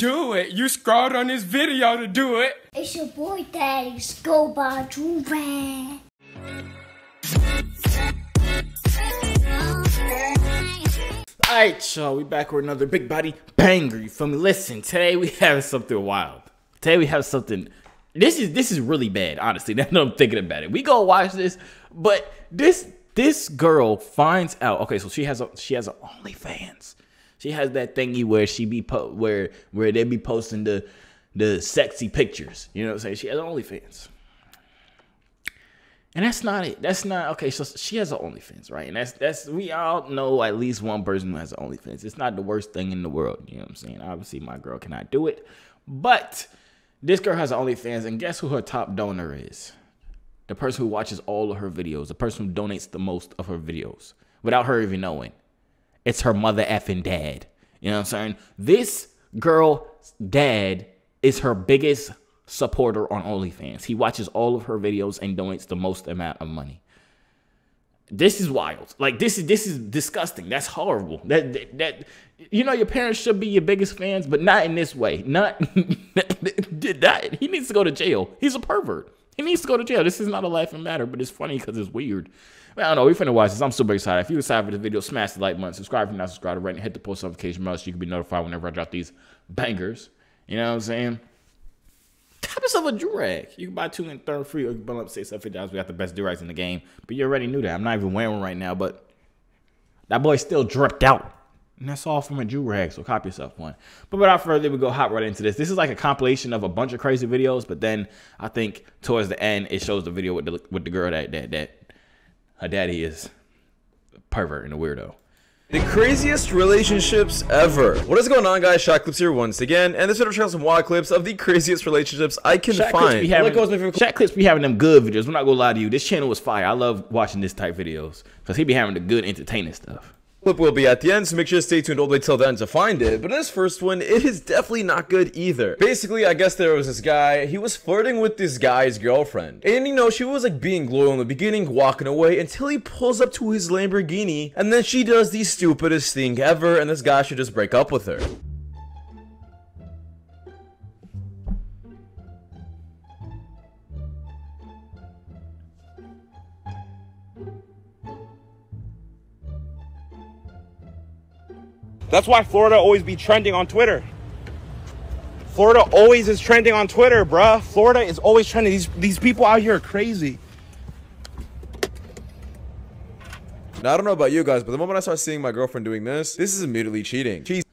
Do it. You scrolled on this video to do it. It's your boy Daddy Scuba Juve. Alright, y'all, we back with another big body banger. You feel me? Listen, today we have something wild. Today we have something. This is this is really bad, honestly. Now that I'm thinking about it, we gonna watch this, but this this girl finds out. Okay, so she has a she has a OnlyFans. She has that thingy where she be po- where where they be posting the the sexy pictures. You know what I'm saying? She has OnlyFans. And that's not it. That's not okay. So she has an OnlyFans, right? And that's that's we all know at least one person who has an OnlyFans. It's not the worst thing in the world. You know what I'm saying? Obviously, my girl cannot do it, but this girl has an OnlyFans, and guess who her top donor is? The person who watches all of her videos, the person who donates the most of her videos without her even knowing. It's her mother effing dad. You know what I'm saying? This girl's dad is her biggest supporter on OnlyFans. He watches all of her videos and donates the most amount of money. This is wild. Like this is this is disgusting. That's horrible. That that, that you know your parents should be your biggest fans, but not in this way. Not, that he needs to go to jail. He's a pervert. He needs to go to jail. This is not a laughing matter, but it's funny because it's weird. I don't know. We finna watch this. I'm super excited. If you excited for this video, smash the like button, subscribe if you're not subscribed already, hit the post notification bell so you can be notified whenever I drop these bangers. You know what I'm saying? Have yourself a durag. You can buy two and third free, or you can bundle up six up dollars. We got the best durags in the game. But you already knew that. I'm not even wearing one right now, but that boy still dripped out. And that's all from a durag, so copy yourself one. But without further ado, we go hop right into this. This is like a compilation of a bunch of crazy videos, but then I think towards the end it shows the video with the with the girl that that that her daddy is a pervert and a weirdo. The craziest relationships ever. What is going on, guys? Shot Clips here once again, and this video channel some wild clips of the craziest relationships I can Shaq clips find. be having, Like, what's my favorite Shaq clips be having them good videos. I'm not gonna lie to you. This channel was fire. I love watching this type videos because he be having the good entertaining stuff. Clip will be at the end, so make sure to stay tuned all the way till then to find it. But this first one, it is definitely not good either. Basically, I guess there was this guy, he was flirting with this guy's girlfriend. And you know, she was like being loyal in the beginning, walking away, until he pulls up to his Lamborghini, and then she does the stupidest thing ever, and this guy should just break up with her. That's why Florida always be trending on Twitter. Florida always is trending on Twitter, bruh. Florida is always trending. These these people out here are crazy. Now, I don't know about you guys, but the moment I start seeing my girlfriend doing this, this is immediately cheating. She's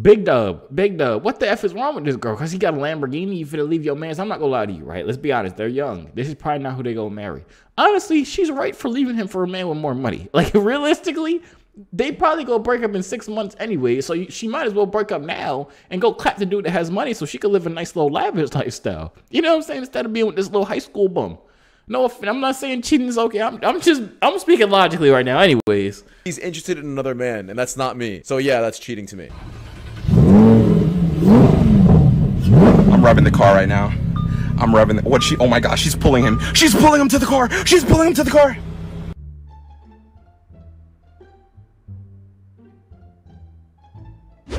Big Dub, Big Dub. What the f is wrong with this girl? Cause he got a Lamborghini. You finna leave your man's. I'm not gonna lie to you, right? Let's be honest. They're young. This is probably not who they gonna marry. Honestly, she's right for leaving him for a man with more money. Like realistically, they probably go break up in six months anyway. So she might as well break up now and go clap the dude that has money so she could live a nice little lavish lifestyle. You know what I'm saying? Instead of being with this little high school bum. No, I'm not saying cheating is okay. I'm, I'm just I'm speaking logically right now. Anyways. he's interested in another man, and that's not me. So yeah, that's cheating to me. I'm revving the car right now. I'm revving. The, what she? Oh my gosh, she's pulling him. She's pulling him to the car. She's pulling him to the car.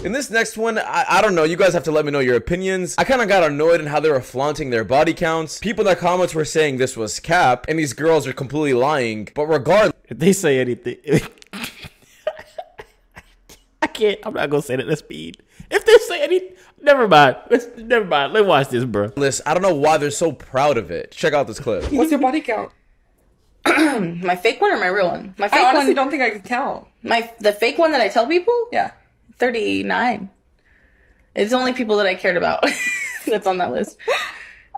In this next one, I, I don't know. You guys have to let me know your opinions. I kind of got annoyed in how they were flaunting their body counts. People in the comments were saying this was cap, and these girls are completely lying. But regardless, If they say anything, I can't. I'm not gonna say that. Let's speed. If they say any, never mind. Let's never mind. Let's watch this, bro. I don't know why they're so proud of it. Check out this clip. What's your body count? My fake one or my real one? My fake I honestly one. don't think I can count. My the fake one that I tell people. Yeah. Thirty nine. It's the only people that I cared about. That's on that list.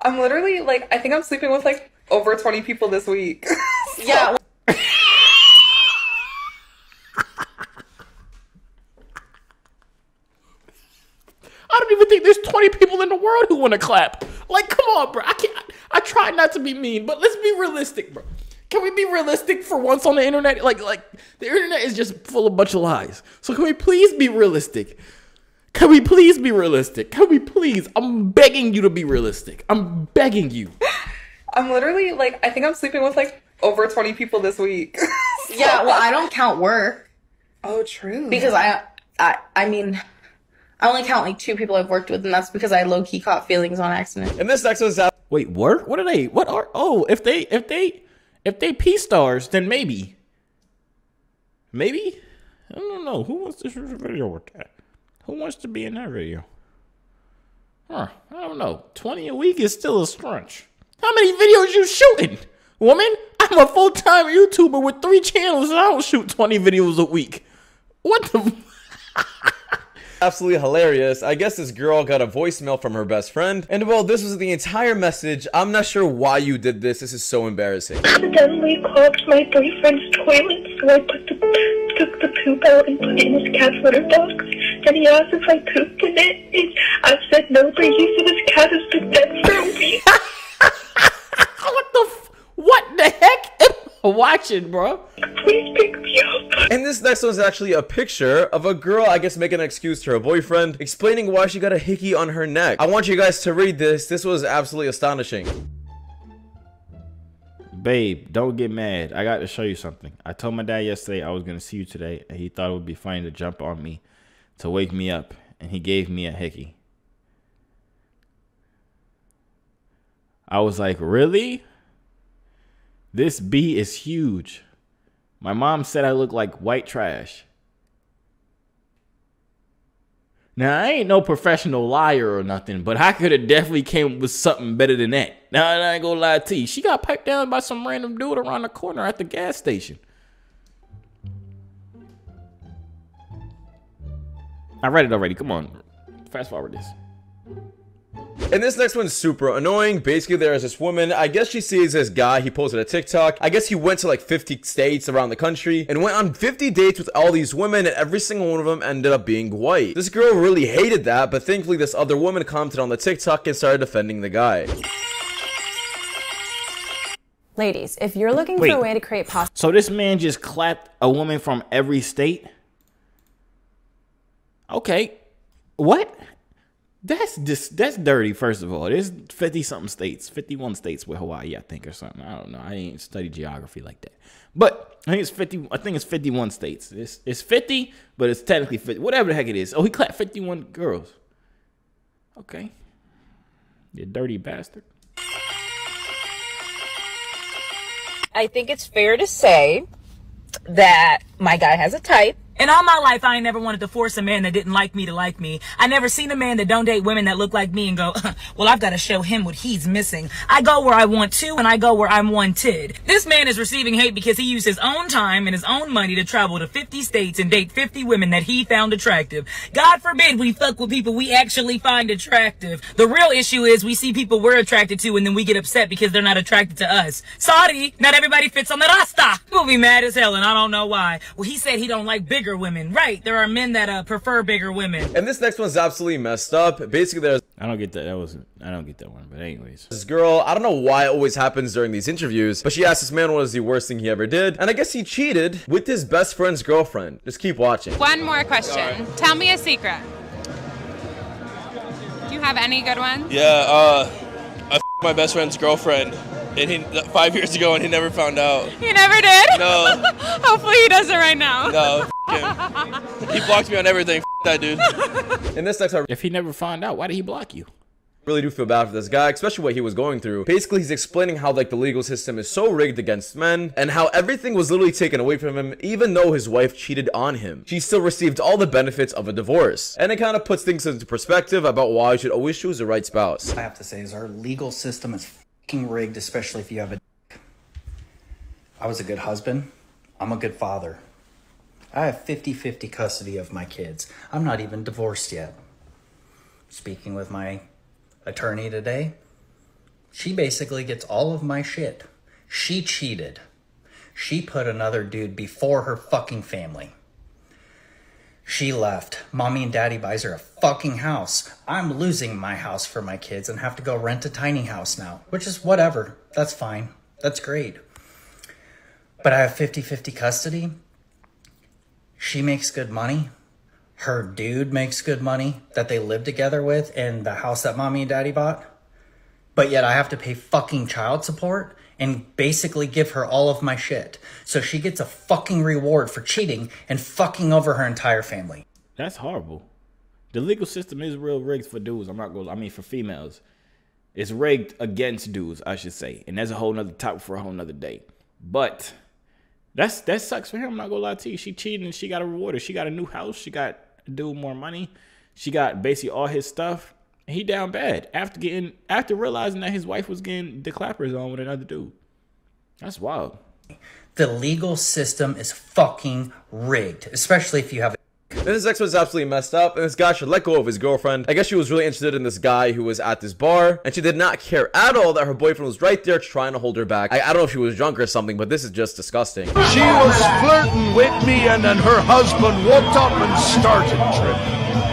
I'm literally like, I think I'm sleeping with like over 20 people this week. Yeah. I don't even think there's 20 people in the world who want to clap. Like, come on, bro. I can't. I try not to be mean, but let's be realistic, bro. Can we be realistic for once on the internet? Like, like the internet is just full of bunch of lies. So can we please be realistic? Can we please be realistic? Can we please? I'm begging you to be realistic. I'm begging you. I'm literally like, I think I'm sleeping with like over 20 people this week. Yeah. Well, I don't count work oh, true. because I, I, I mean, I only count like two people I've worked with, and that's because I low key caught feelings on accident. And this next one's out. Wait, work? What are they? What are? Oh, if they, if they, if they P stars, then maybe, maybe. I don't know. Who wants to shoot a video with that? Who wants to be in that video? Huh? I don't know. Twenty a week is still a scrunch. How many videos you shooting, woman? I'm a full time YouTuber with three channels, and I don't shoot twenty videos a week. What the? absolutely hilarious. I guess this girl got a voicemail from her best friend, and well, this was the entire message. I'm not sure why you did this. This is so embarrassing. accidentally clogged my boyfriend's toilet, so I put the, took the poop out and put it in his cat litter box. Then he asked if I pooped in it, and I said no, but he said his cat has been dead for a week. what the? F- what the heck am I watching, bro? Please pick me up. And this next one is actually a picture of a girl, I guess, making an excuse to her boyfriend, explaining why she got a hickey on her neck. I want you guys to read this. This was absolutely astonishing. Babe, don't get mad. I got to show you something. I told my dad yesterday I was going to see you today, and he thought it would be funny to jump on me to wake me up, and he gave me a hickey. I was like, Really? This bee is huge. My mom said I look like white trash. Now I ain't no professional liar or nothing, but I could have definitely came up with something better than that. Now I ain't gonna lie to you. She got piped down by some random dude around the corner at the gas station. I read it already. Come on, fast forward this. And this next one's super annoying. Basically, there is this woman. I guess she sees this guy. He posted a TikTok. I guess he went to like 50 states around the country and went on 50 dates with all these women, and every single one of them ended up being white. This girl really hated that, but thankfully, this other woman commented on the TikTok and started defending the guy. Ladies, if you're looking Wait. for a way to create positive So this man just clapped a woman from every state. Okay, what? That's just that's dirty. First of all, there's fifty something states, fifty one states with Hawaii, I think, or something. I don't know. I ain't study geography like that. But I think it's fifty. I think it's fifty one states. It's it's fifty, but it's technically fifty. Whatever the heck it is. Oh, he clapped fifty one girls. Okay, you dirty bastard. I think it's fair to say that my guy has a type. In all my life, I ain't never wanted to force a man that didn't like me to like me. I never seen a man that don't date women that look like me and go, well, I've got to show him what he's missing. I go where I want to and I go where I'm wanted. This man is receiving hate because he used his own time and his own money to travel to 50 states and date 50 women that he found attractive. God forbid we fuck with people we actually find attractive. The real issue is we see people we're attracted to and then we get upset because they're not attracted to us. Sorry, not everybody fits on the rasta. We'll be mad as hell and I don't know why. Well, he said he don't like bigger women. Right, there are men that uh, prefer bigger women. And this next one's absolutely messed up. Basically, there's I don't get that. That wasn't. I don't get that one. But anyways, this girl. I don't know why it always happens during these interviews, but she asked this man what was the worst thing he ever did, and I guess he cheated with his best friend's girlfriend. Just keep watching. One more question. Tell me a secret. Do you have any good ones? Yeah, uh, I f- my best friend's girlfriend, and he five years ago, and he never found out. He never did? No. Hopefully he does it right now. No. He blocked me on everything. That dude. And this next, I if he never found out, why did he block you? really do feel bad for this guy, especially what he was going through. Basically, he's explaining how like the legal system is so rigged against men, and how everything was literally taken away from him, even though his wife cheated on him. She still received all the benefits of a divorce, and it kind of puts things into perspective about why you should always choose the right spouse. I have to say is our legal system is fucking rigged, especially if you have a. I was a good husband. I'm a good father. I have 50 50 custody of my kids. I'm not even divorced yet. Speaking with my attorney today, she basically gets all of my shit. She cheated. She put another dude before her fucking family. She left. Mommy and daddy buys her a fucking house. I'm losing my house for my kids and have to go rent a tiny house now, which is whatever. That's fine. That's great. But I have 50 50 custody. She makes good money. Her dude makes good money that they live together with in the house that mommy and daddy bought. But yet I have to pay fucking child support and basically give her all of my shit. So she gets a fucking reward for cheating and fucking over her entire family. That's horrible. The legal system is real rigged for dudes. I'm not going. I mean, for females, it's rigged against dudes, I should say, and that's a whole nother topic for a whole nother day. But that's that sucks for him. I'm not gonna lie to you. She cheated and she got a reward. She got a new house. She got dude more money. She got basically all his stuff. And he down bad after getting after realizing that his wife was getting the clappers on with another dude. That's wild. The legal system is fucking rigged, especially if you have. And this ex was absolutely messed up, and this guy should let go of his girlfriend. I guess she was really interested in this guy who was at this bar, and she did not care at all that her boyfriend was right there trying to hold her back. I, I don't know if she was drunk or something, but this is just disgusting. She was flirting with me, and then her husband walked up and started tripping.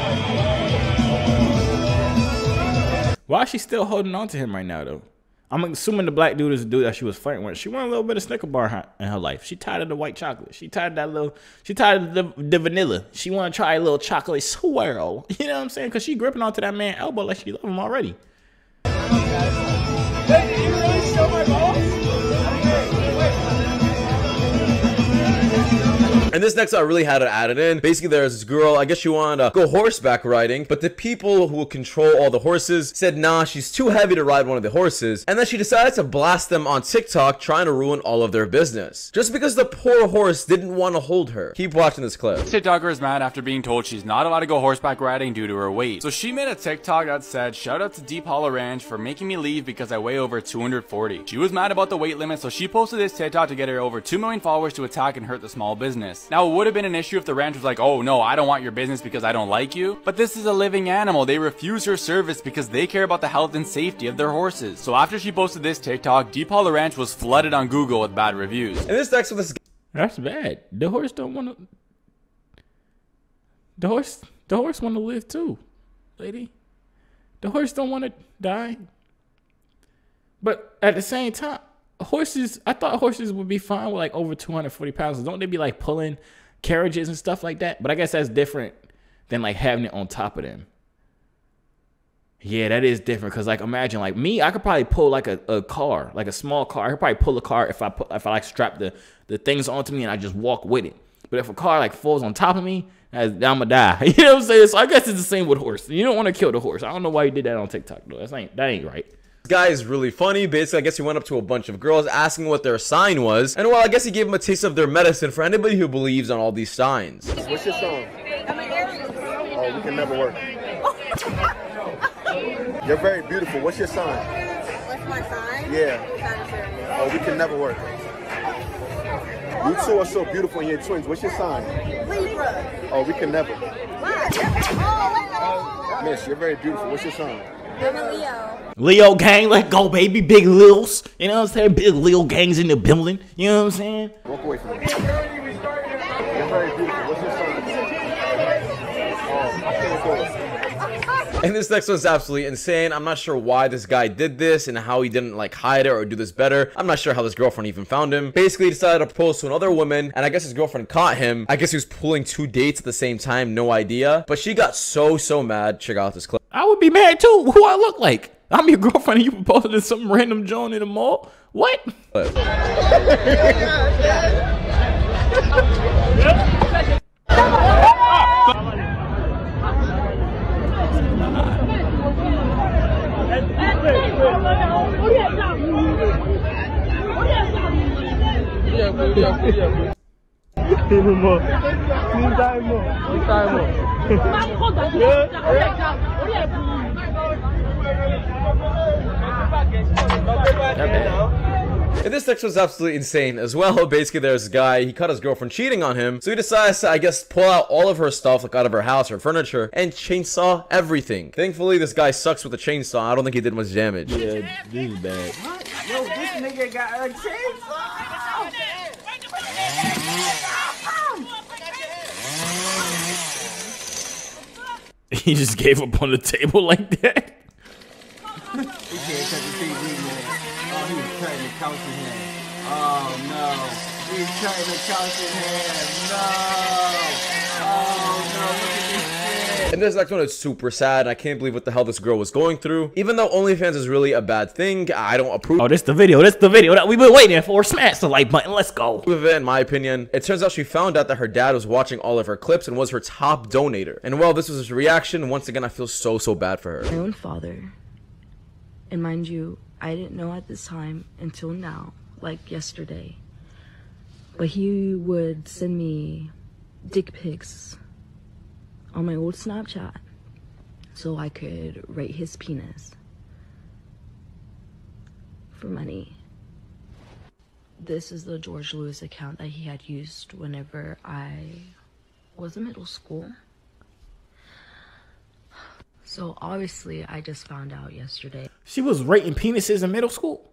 Why is she still holding on to him right now, though? I'm assuming the black dude is the dude that she was flirting with. She wanted a little bit of Snicker bar in her, life. She tired of the white chocolate. She tired of that little. She tired of the, the vanilla. She want to try a little chocolate swirl. You know what I'm saying? Because she gripping onto that man elbow like she love him already. And this next I really had to add it in. Basically, there's this girl, I guess she wanted to go horseback riding, but the people who control all the horses said, nah, she's too heavy to ride one of the horses. And then she decided to blast them on TikTok, trying to ruin all of their business. Just because the poor horse didn't want to hold her. Keep watching this clip. TikToker is mad after being told she's not allowed to go horseback riding due to her weight. So she made a TikTok that said, shout out to Deep Hollow Ranch for making me leave because I weigh over 240. She was mad about the weight limit, so she posted this TikTok to get her over 2 million followers to attack and hurt the small business. Now, it would have been an issue if the ranch was like, oh no, I don't want your business because I don't like you. But this is a living animal. They refuse her service because they care about the health and safety of their horses. So after she posted this TikTok, Deep Hollow Ranch was flooded on Google with bad reviews. And this next with this That's bad. The horse don't want to. The horse, the horse want to live too, lady. The horse don't want to die. But at the same time, horses. I thought horses would be fine with like over 240 pounds. Don't they be like pulling carriages and stuff like that? But I guess that's different than like having it on top of them. Yeah, that is different. Cause like imagine like me, I could probably pull like a, a car, like a small car. I could probably pull a car if I put if I like strap the the things onto me and I just walk with it. But if a car like falls on top of me, I'm gonna die. You know what I'm saying? So I guess it's the same with horse. You don't want to kill the horse. I don't know why you did that on TikTok though. That's ain't that ain't right. This guy is really funny. Basically, I guess he went up to a bunch of girls asking what their sign was. And well, I guess he gave them a taste of their medicine for anybody who believes on all these signs. What's your song? Oh, we can never work. You're very beautiful. What's your sign? What's my sign? Yeah. Oh, we can never work. You two are so beautiful and you're twins. What's your sign? Libra. Oh, we can never. Oh, Miss, you're very beautiful. What's your sign? I'm a Leo. Leo gang, let go, baby. Big Lils. You know what I'm saying? Big Lil gangs in the building. You know what I'm saying? Walk away from me. You're very beautiful. What's your sign? Oh, I can't do it. And this next one's absolutely insane. I'm not sure why this guy did this and how he didn't like hide it or do this better. I'm not sure how this girlfriend even found him. Basically, he decided to propose to another woman, and I guess his girlfriend caught him. I guess he was pulling two dates at the same time, no idea. But she got so so mad. Check out this clip. I would be mad too. Who I look like? I'm your girlfriend and you proposing to some random joint in the mall? What? And this text was absolutely insane as well. Basically, there's a guy, he caught his girlfriend cheating on him. So he decides to, I guess, pull out all of her stuff, like out of her house, her furniture, and chainsaw everything. Thankfully, this guy sucks with a chainsaw. I don't think he did much damage. Yeah, this is bad. Yo, this nigga got a chainsaw. He just gave up on the table like that. He can't cut the TV, man. Oh, he was cutting the couch in half. Oh, no. He's cutting the couch in half. No. Oh, no. Look at this shit. And this next one is super sad. And I can't believe what the hell this girl was going through. Even though OnlyFans is really a bad thing, I don't approve. Oh, this is the video. This is the video that we've been waiting for. Smash the like button. Let's go. In my opinion, it turns out she found out that her dad was watching all of her clips and was her top donator. And while this was his reaction, once again, I feel so so bad for her. my own father. And mind you, I didn't know at this time until now, like yesterday. But he would send me dick pics on my old Snapchat so I could rate his penis for money. This is the George Lewis account that he had used whenever I was in middle school. So obviously, I just found out yesterday. She was rating penises in middle school.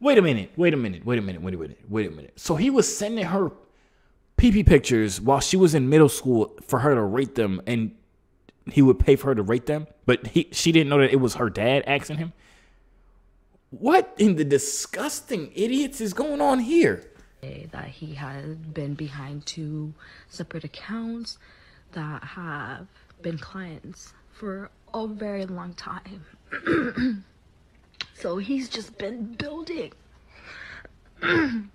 Wait a minute. Wait a minute. Wait a minute. Wait a minute. Wait a minute. So he was sending her pee pee pictures while she was in middle school for her to rate them, and he would pay for her to rate them, but he she didn't know that it was her dad asking him. What in the disgusting idiots is going on here? that he had been behind two separate accounts that have been clients for a very long time. so he's just been building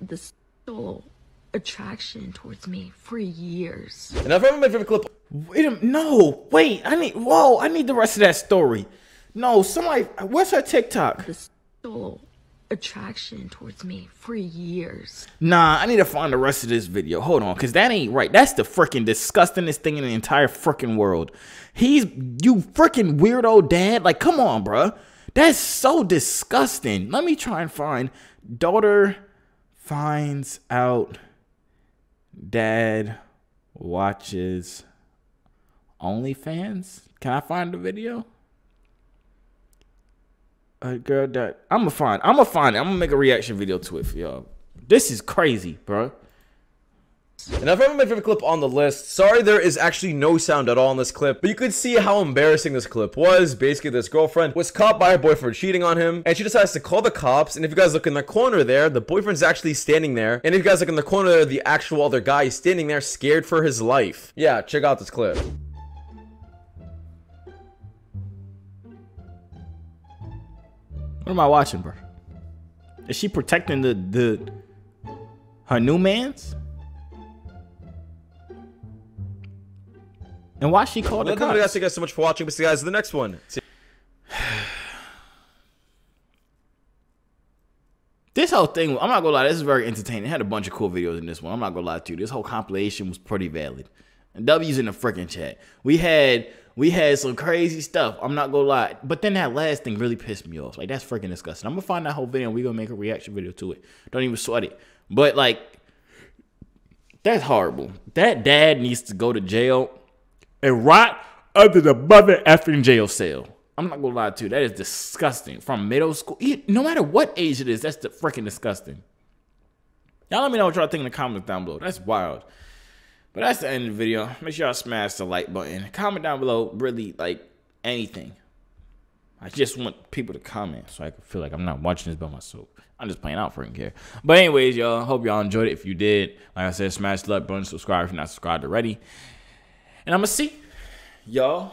this sexual attraction towards me for years. And I've remember my favorite clip. Wait a no. Wait. I need. Whoa. I need the rest of that story. No. Somebody. What's her TikTok? Sexual attraction towards me for years. Nah, I need to find the rest of this video. Hold on, cause that ain't right. That's the freaking disgustingest thing in the entire freaking world. He's you freaking weirdo dad. Like, come on, bruh. That's so disgusting. Let me try and find daughter finds out dad watches OnlyFans. Can I find the video? A girl that I'm gonna find. I'm gonna find it. I'm gonna make a reaction video to it for y'all. This is crazy, bro. And I've remember my favorite clip on the list. Sorry, there is actually no sound at all in this clip, but you could see how embarrassing this clip was. Basically, this girlfriend was caught by her boyfriend cheating on him, and she decides to call the cops. And if you guys look in the corner there, the boyfriend's actually standing there. And if you guys look in the corner there, the actual other guy is standing there, scared for his life. Yeah, check out this clip. What am I watching, bro? Is she protecting the the her new man's? And why she called Well, the guys. cops? Thank you guys so much for watching. We'll see you guys in the next one. This whole thing, I'm not gonna lie, this is very entertaining. It had a bunch of cool videos in this one. I'm not gonna lie to you. This whole compilation was pretty valid. And W's in the freaking chat. We had we had some crazy stuff. I'm not gonna lie. But then that last thing really pissed me off. Like that's freaking disgusting. I'm gonna find that whole video and we're gonna make a reaction video to it. Don't even sweat it. But like that's horrible. That dad needs to go to jail and rot under the mother effing jail cell. I'm not gonna lie to you. That is disgusting. From middle school, no matter what age it is, that's the freaking disgusting. Y'all let me know what y'all think in the comments down below. That's wild. But that's the end of the video. Make sure y'all smash the like button. Comment down below, really like anything. I just want people to comment so I can feel like I'm not watching this by myself. I'm just playing out freaking care. But anyways, y'all, hope y'all enjoyed it. If you did, like I said, smash the like button, subscribe if you're not subscribed already. And I'm gonna see y'all